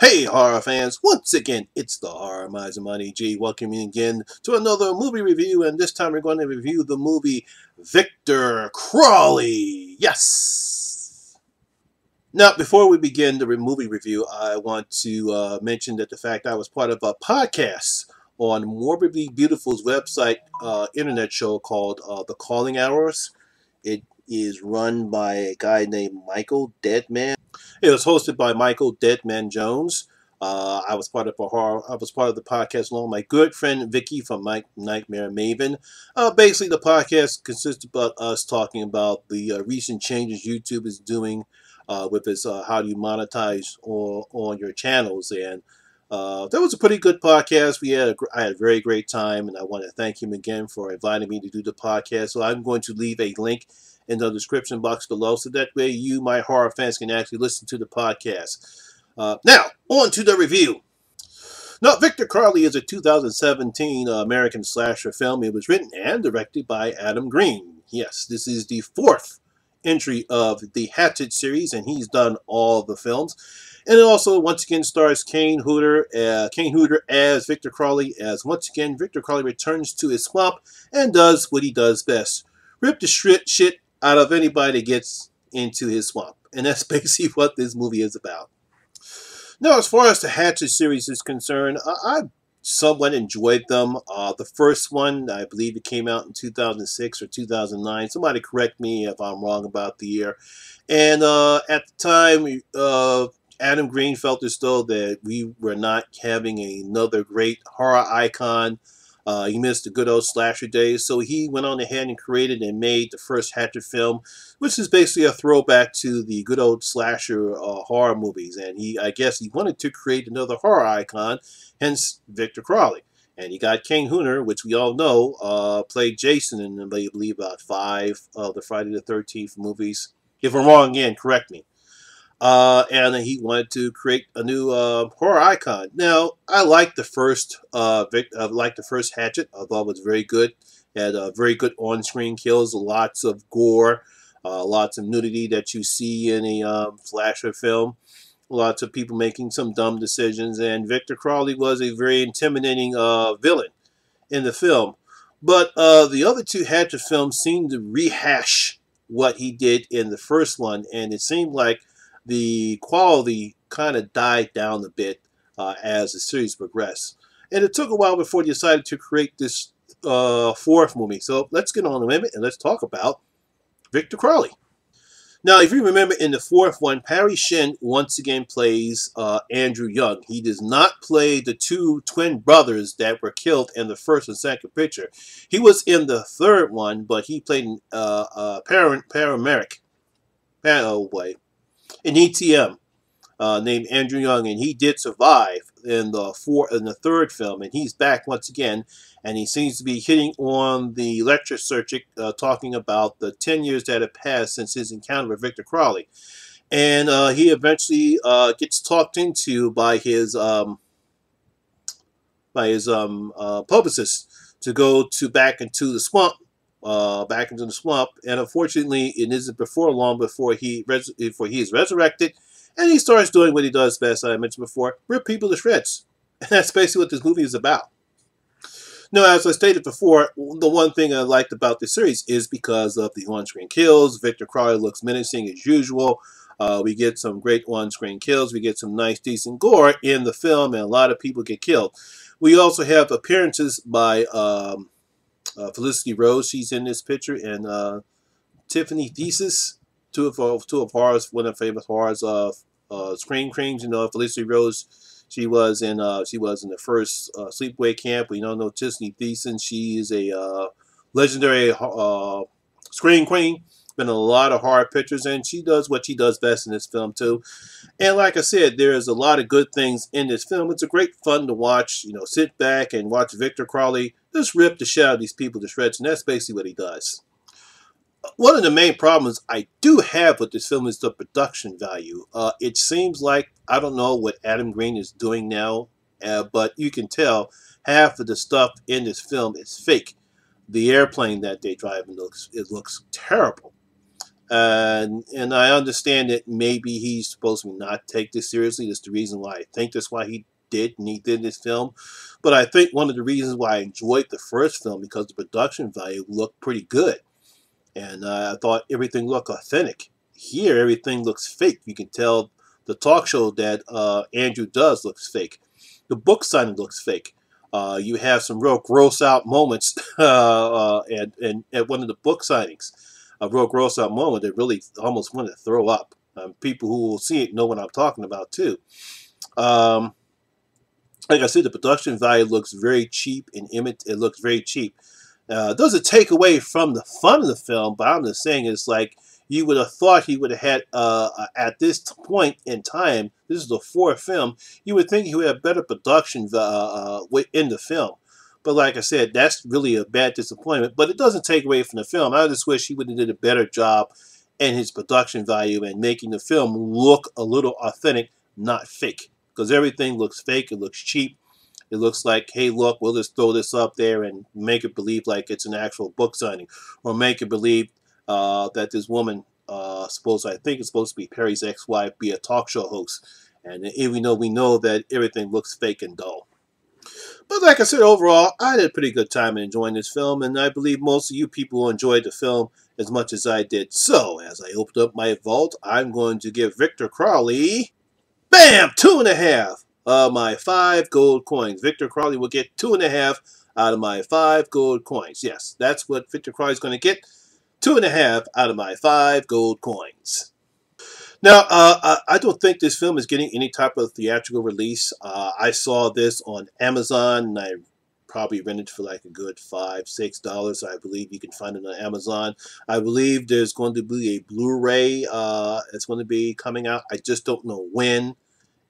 Hey horror fans, once again, it's the Horror Miser Monty G welcoming again to another movie review and this time we're going to review the movie Victor Crowley. Yes! Now, before we begin the movie review, I want to uh, mention that the fact I was part of a podcast on Morbidly Beautiful's website uh, internet show called uh, The Calling Hours. It is run by a guy named Michael Deadman. It was hosted by Michael Deadman Jones. Uh, I was part of a horror. I was part of the podcast along with my good friend Vicky from Mike Nightmare Maven. Uh, basically, the podcast consists about us talking about the uh, recent changes YouTube is doing uh, with its uh, how do you monetize on, on your channels, and uh, that was a pretty good podcast. We had a, I had a very great time, and I want to thank him again for inviting me to do the podcast. So I'm going to leave a link in the description box below so that way you, my horror fans, can actually listen to the podcast. Uh, now, on to the review. Now, Victor Crowley is a 2017 uh, American slasher film. It was written and directed by Adam Green. Yes, this is the fourth entry of the Hatchet series, and he's done all the films. And it also, once again, stars Kane Hodder, uh, Kane Hodder as Victor Crowley, as once again, Victor Crowley returns to his swamp and does what he does best. Rip the shit, shit out of anybody that gets into his swamp. And that's basically what this movie is about. Now, as far as the Hatchet series is concerned, I, I somewhat enjoyed them. Uh, the first one, I believe it came out in 2006 or 2009. Somebody correct me if I'm wrong about the year. And uh, at the time, uh, Adam Green felt as though that we were not having another great horror icon uh, he missed the good old slasher days, so he went on ahead and created and made the first Hatchet film, which is basically a throwback to the good old slasher uh, horror movies. And he, I guess, he wanted to create another horror icon, hence Victor Crowley. And he got Kane Hodder, which we all know, uh, played Jason in, I believe, about five of the Friday the 13th movies. If I'm wrong again, correct me. Uh, and he wanted to create a new uh, horror icon. Now, I like the first, uh, Vic, uh, like the first Hatchet. I thought it was very good. Had uh, very good on-screen kills, lots of gore, uh, lots of nudity that you see in a um, slasher film. Lots of people making some dumb decisions, and Victor Crowley was a very intimidating uh, villain in the film. But uh, the other two Hatchet films seemed to rehash what he did in the first one, and it seemed like the quality kind of died down a bit uh, as the series progressed. And it took a while before they decided to create this uh, fourth movie. So let's get on the it and let's talk about Victor Crowley. Now, if you remember in the fourth one, Parry Shen once again plays uh, Andrew Young. He does not play the two twin brothers that were killed in the first and second picture. He was in the third one, but he played uh, uh, paramedic. Oh boy, an ETM uh, named Andrew Young, and he did survive in the four in the third film, and he's back once again, and he seems to be hitting on the lecture circuit, uh, talking about the ten years that have passed since his encounter with Victor Crowley, and uh, he eventually uh, gets talked into by his um, by his um, uh, publicist to go to back into the swamp uh, back into the swamp. And unfortunately, it isn't before long before he before he is resurrected, and he starts doing what he does best. I mentioned before, rip people to shreds. And that's basically what this movie is about. Now, as I stated before, the one thing I liked about this series is because of the on-screen kills. Victor Crowley looks menacing as usual. Uh, we get some great on-screen kills. We get some nice, decent gore in the film, and a lot of people get killed. We also have appearances by um, uh, Felissa Rose, she's in this picture, and uh, Tiffany Shepis, two of our, two of ours, one of the famous horrors of uh, Scream Queens. You know, Felissa Rose, she was in uh, she was in the first uh, Sleepaway Camp. We don't know Tiffany Shepis. She is a uh, legendary uh, Scream Queen been a lot of hard pictures, and she does what she does best in this film too. And like I said, there is a lot of good things in this film. It's a great fun to watch. You know, sit back and watch Victor Crowley just rip the shit out of these people to shreds, and that's basically what he does. One of the main problems I do have with this film is the production value. Uh, it seems like I don't know what Adam Green is doing now, uh, but you can tell half of the stuff in this film is fake. The airplane that they drive looks it looks terrible And and I understand that maybe he's supposed to not take this seriously. That's the reason why I think that's why he did and he did this film. But I think one of the reasons why I enjoyed the first film because the production value looked pretty good, and uh, I thought everything looked authentic. Here, everything looks fake. You can tell the talk show that uh, Andrew does looks fake. The book signing looks fake. Uh, you have some real gross out moments uh, and, and at one of the book signings, a real gross out moment that really almost wanted to throw up. Um, people who will see it know what I'm talking about too. Um, like I said, the production value looks very cheap and it looks very cheap. Uh, doesn't take away from the fun of the film, but I'm just saying it's like you would have thought he would have had uh at this point in time. This is the fourth film. You would think he would have better production uh, uh in the film. But like I said, that's really a bad disappointment. But it doesn't take away from the film. I just wish he would have did a better job in his production value and making the film look a little authentic, not fake. Because everything looks fake. It looks cheap. It looks like, hey, look, we'll just throw this up there and make it believe like it's an actual book signing, or make it believe uh, that this woman, uh, supposed I think it's supposed to be Parry's ex-wife, be a talk show host. And even though we know that everything looks fake and dull. But like I said, overall, I had a pretty good time enjoying this film, and I believe most of you people enjoyed the film as much as I did. So, as I opened up my vault, I'm going to give Victor Crowley, bam, two and a half of my five gold coins. Victor Crowley will get two and a half out of my five gold coins. Yes, that's what Victor Crowley is going to get two and a half out of my five gold coins. Now, uh, I don't think this film is getting any type of theatrical release. Uh, I saw this on Amazon, and I probably rented for like a good five, six dollars. I believe you can find it on Amazon. I believe there's going to be a Blu-ray. Uh, it's going to be coming out. I just don't know when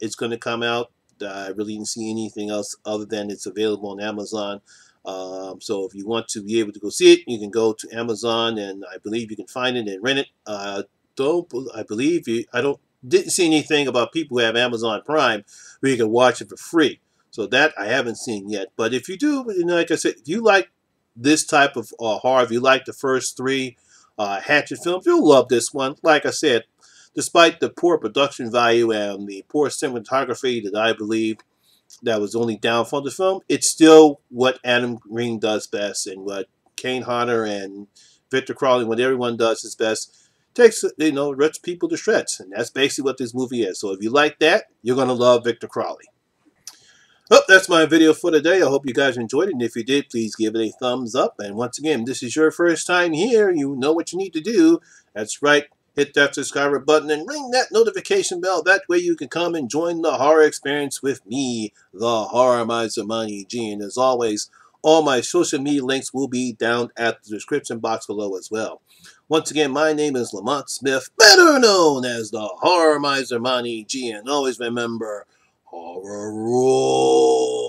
it's going to come out. I really didn't see anything else other than it's available on Amazon. Um, so if you want to be able to go see it, you can go to Amazon, and I believe you can find it and rent it. Don't I believe you? I don't didn't see anything about people who have Amazon Prime where you can watch it for free. So that I haven't seen yet. But if you do, you know, like I said, if you like this type of uh, horror, if you like the first three uh, Hatchet films, you'll love this one. Like I said, despite the poor production value and the poor cinematography that I believe that was only downfall of the film, it's still what Adam Green does best and what Kane Hodder and Victor Crowley, what everyone does is best. Takes, you know, rips people to shreds. And that's basically what this movie is. So if you like that, you're to love Victor Crowley. Well, that's my video for today. I hope you guys enjoyed it. And if you did, please give it a thumbs up. And once again, this is your first time here. You know what you need to do. That's right hit that subscriber button and ring that notification bell. That way you can come and join the horror experience with me, the Horror Miser Monty G. And as always, all my social media links will be down at the description box below as well. Once again, my name is Lamont Smith, better known as the Horror Miser Monty G. And always remember, horror rules.